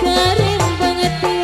Querem banget né,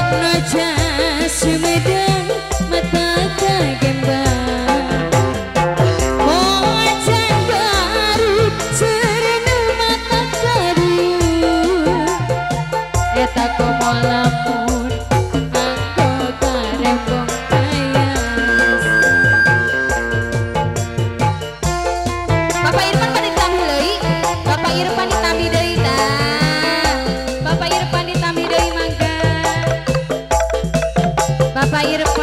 Irfan Fire. Irfan.